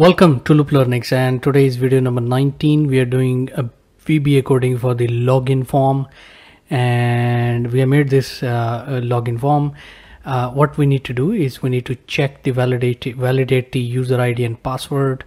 Welcome to Loop Learnings and today is video number 19. We are doing a VBA coding for the login form and we have made this uh, login form. Uh, what we need to do is we need to check the validate, validate the user ID and password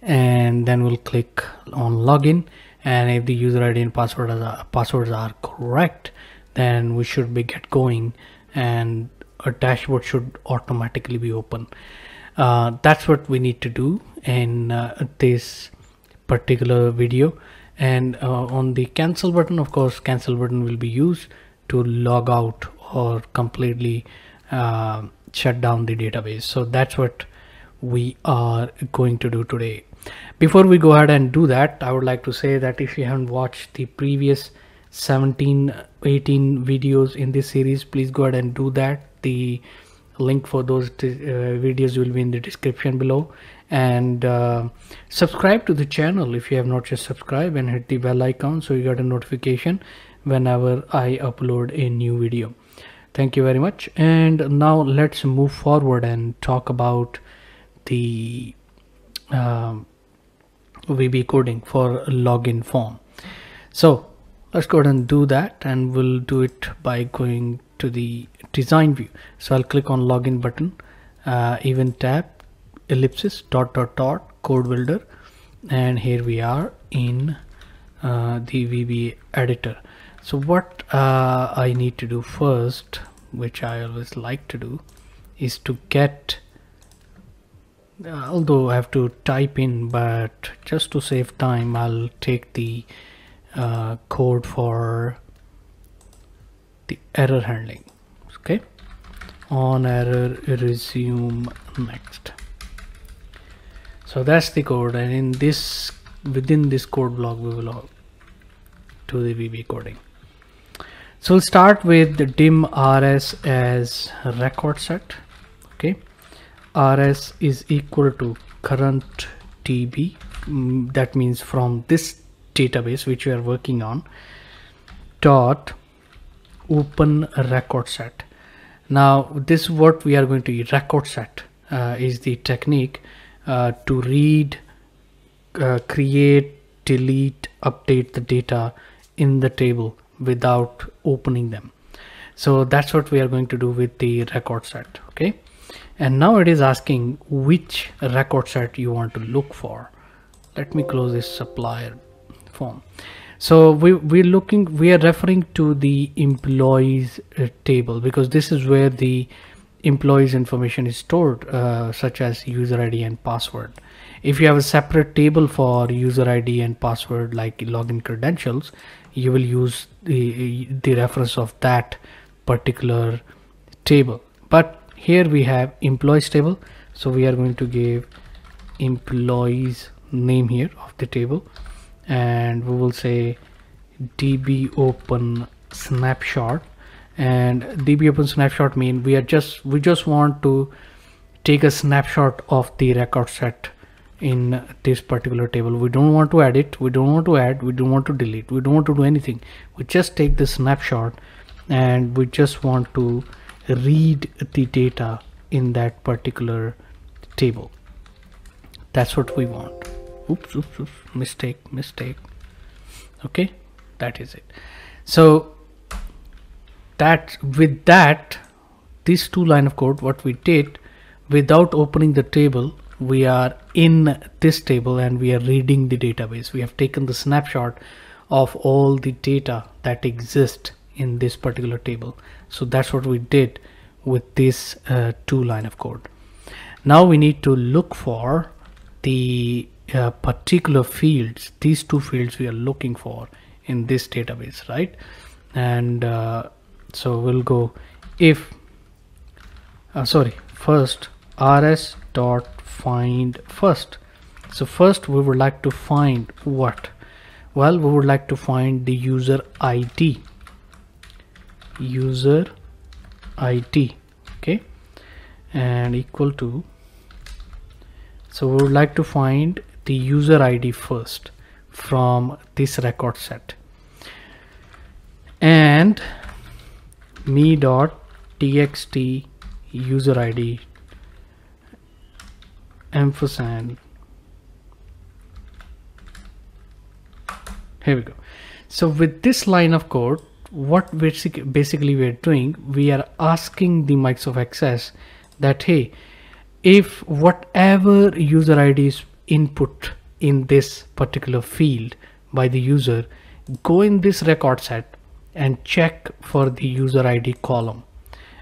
and then we'll click on login and if the user ID and password are, passwords are correct then we should be get going and a dashboard should automatically be open. Uh, that's what we need to do in uh, this particular video. And uh, on the cancel button of course cancel button will be used to log out or completely uh, shut down the database. So that's what we are going to do today. Before we go ahead and do that i would like to say that if you haven't watched the previous 17 18 videos in this series please go ahead and do that. The link for those uh, videos will be in the description below. And uh, subscribe to the channel if you have not just subscribed and hit the bell icon so you get a notification whenever I upload a new video. Thank you very much. And now let's move forward and talk about the uh, VB coding for login form. So let's go ahead and do that and we'll do it by going to the design view. So I'll click on login button uh, event tab ellipsis dot dot dot code builder and here we are in uh, the VB editor. So what uh, I need to do first which I always like to do is to get uh, although I have to type in but just to save time I'll take the uh, code for the error handling. Okay? On error resume next. So that's the code and in this within this code block we will do the VB coding. So we'll start with the dim rs as record set. Okay? Rs is equal to current db mm, that means from this database which we are working on dot open record set. Now this what we are going to record set uh, is the technique uh, to read uh, create delete update the data in the table without opening them. So that's what we are going to do with the record set okay? And now it is asking which record set you want to look for. Let me close this supplier form so we we're looking we are referring to the employees uh, table because this is where the employees information is stored uh, such as user id and password. If you have a separate table for user id and password like login credentials you will use the the reference of that particular table. But here we have employees table. So we are going to give employees name here of the table and we will say db open snapshot. And db open snapshot mean we are just we just want to take a snapshot of the record set in this particular table. We don't want to edit we don't want to add. We don't want to delete. We don't want to do anything. We just take the snapshot and we just want to read the data in that particular table. That's what we want oops, oops, oops. Mistake mistake. Okay that is it. So that with that these two line of code what we did without opening the table we are in this table and we are reading the database. We have taken the snapshot of all the data that exist in this particular table. So that's what we did with this uh, two line of code. Now we need to look for the uh, particular fields these two fields we are looking for in this database right? And uh, so we'll go if uh, sorry first rs dot find first. So first we would like to find what? Well we would like to find the user id user id okay? And equal to so we would like to find the user ID first from this record set. And me.txt user ID ampersand. Here we go. So with this line of code what basic, basically we are doing we are asking the Microsoft access that hey if whatever user id is input in this particular field by the user go in this record set and check for the user id column.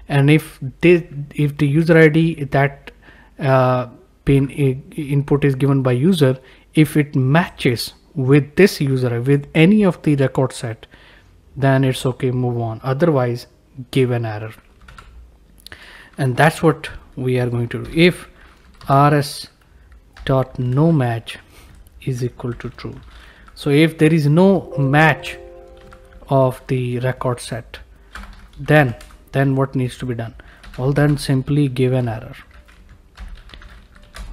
And if this if the user id that uh, pin input is given by user if it matches with this user with any of the record set then it's okay move on. Otherwise give an error and that's what we are going to do. If rs dot no match is equal to true. So if there is no match of the record set then then what needs to be done? Well then simply give an error.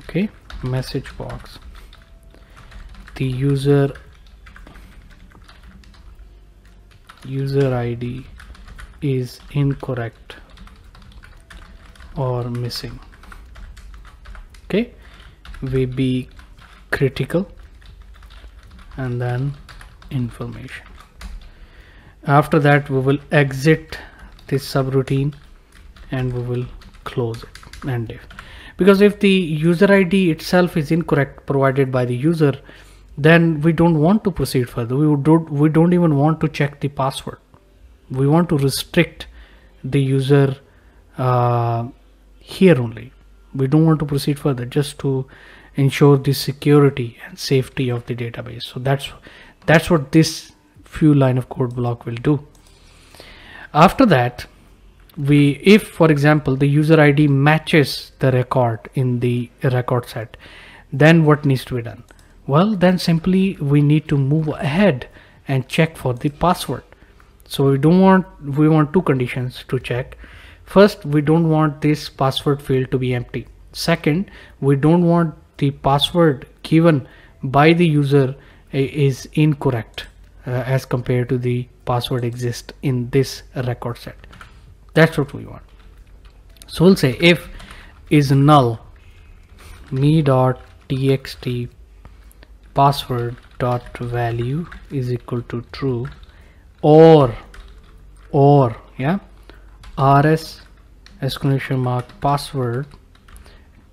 Okay message box. The user user id is incorrect or missing. Okay? We be critical and then information. After that we will exit this subroutine and we will close it and if because if the user id itself is incorrect provided by the user then we don't want to proceed further. We don't we don't even want to check the password. We want to restrict the user uh, here only. We don't want to proceed further just to ensure the security and safety of the database. So that's that's what this few line of code block will do. After that we if for example the user id matches the record in the record set then what needs to be done? Well then simply we need to move ahead and check for the password. So we don't want we want two conditions to check first we don't want this password field to be empty. Second we don't want the password given by the user is incorrect uh, as compared to the password exist in this record set. That's what we want. So we'll say if is null me dot txt password dot value is equal to true or or yeah rs exclamation mark password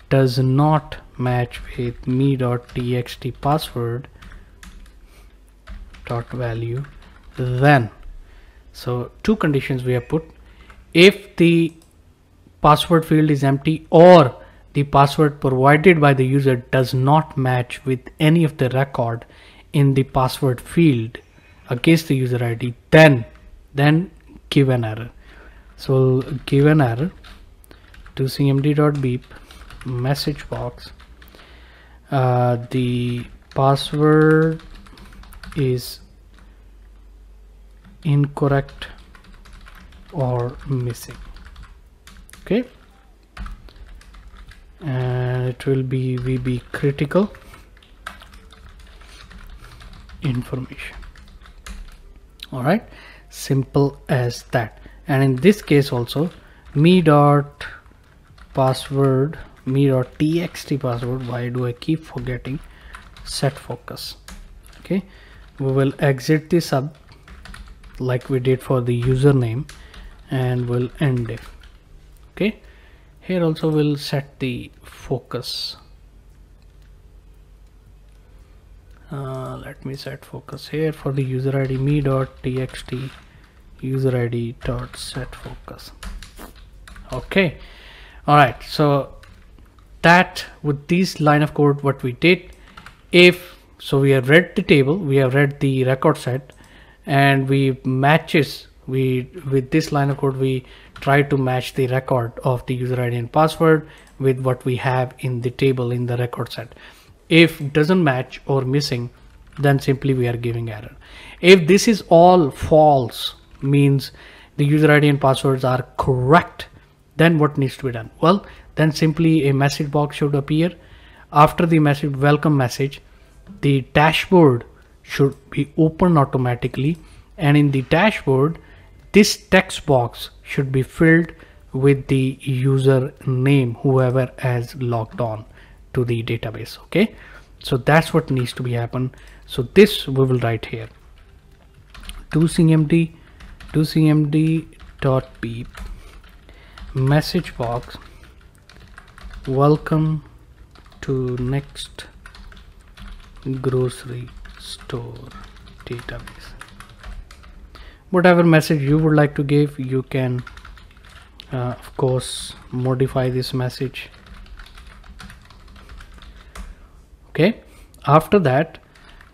does not match with me dot txt password dot value then. So two conditions we have put. If the password field is empty or the password provided by the user does not match with any of the record in the password field against the user ID then then give an error so give an error DoCmd.beep message box uh, the password is incorrect or missing. Okay? And it will be VB critical information. All right simple as that and in this case also me dot password me dot txt password why do I keep forgetting? Set focus. Okay? We will exit the sub like we did for the username and we'll end it. Okay? Here also we'll set the focus. Uh, let me set focus here for the user id me dot txt user id dot set focus. Okay. All right so that with this line of code what we did if so we have read the table we have read the record set and we matches we with this line of code we try to match the record of the user id and password with what we have in the table in the record set. If doesn't match or missing then simply we are giving error. If this is all false means the user id and passwords are correct then what needs to be done? Well then simply a message box should appear. After the message welcome message the dashboard should be open automatically and in the dashboard this text box should be filled with the user name whoever has logged on to the database okay? So that's what needs to be happen. So this we will write here. To cmd cmd dot beep message box. Welcome to next grocery store database. Whatever message you would like to give you can uh, of course modify this message. Okay? After that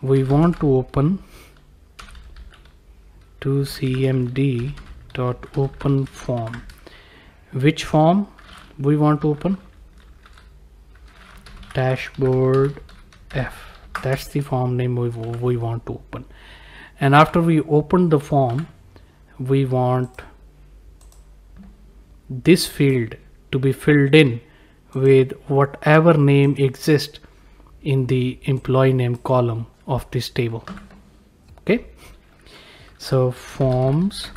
we want to open to cmd dot open form. Which form we want to open? Dashboard f. That's the form name we, we want to open. And after we open the form we want this field to be filled in with whatever name exists in the employee name column of this table. Okay so forms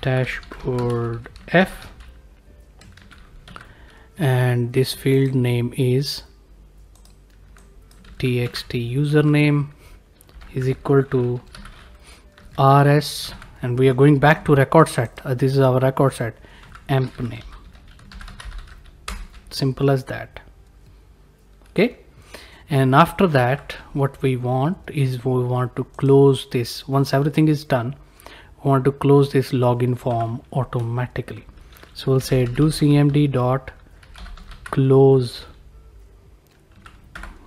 dashboard f and this field name is txt username is equal to rs and we are going back to record set. Uh, this is our record set emp name. Simple as that. Okay and after that what we want is we want to close this. Once everything is done we want to close this login form automatically. So we'll say DoCmd dot close.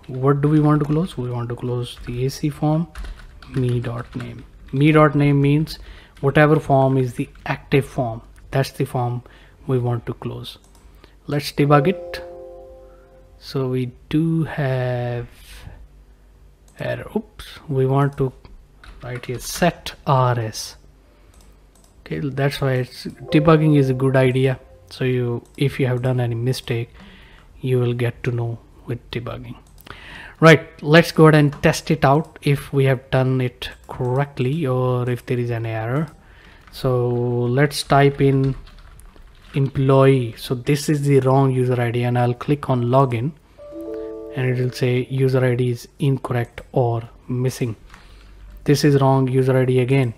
What do we want to close? We want to close the ac form me dot name. Me dot name means whatever form is the active form. That's the form we want to close. Let's debug it so we do have error oops we want to write here set rs okay that's why it's debugging is a good idea. So you if you have done any mistake you will get to know with debugging. Right let's go ahead and test it out if we have done it correctly or if there is an error. So let's type in employee. So this is the wrong user id and i'll click on login and it will say user id is incorrect or missing. This is wrong user id again.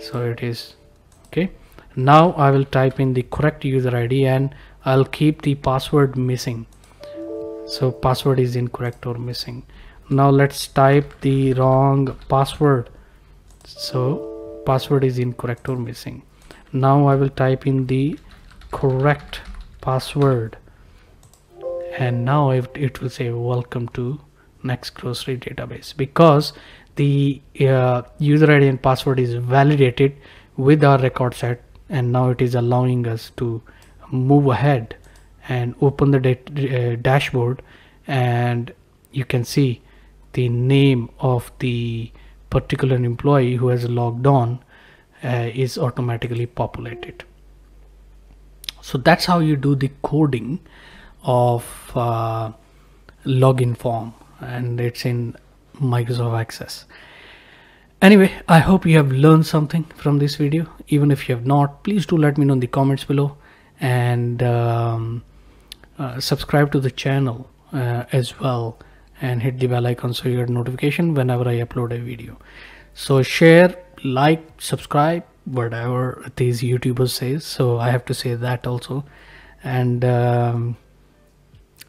So it is okay. Now i will type in the correct user id and i'll keep the password missing. So password is incorrect or missing. Now let's type the wrong password. So password is incorrect or missing. Now I will type in the correct password. And now it, it will say welcome to next grocery database. Because the uh, user ID and password is validated with our record set and now it is allowing us to move ahead and open the uh, dashboard. And you can see the name of the particular employee who has logged on uh, is automatically populated so that's how you do the coding of uh, login form and it's in Microsoft Access. Anyway I hope you have learned something from this video. Even if you have not please do let me know in the comments below. And um, uh, subscribe to the channel uh, as well and hit the bell icon so you get notification whenever I upload a video. So share like subscribe whatever these youtubers say so I have to say that also. And um,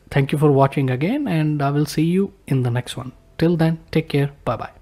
thank you for watching again and I will see you in the next one. Till then take care. Bye bye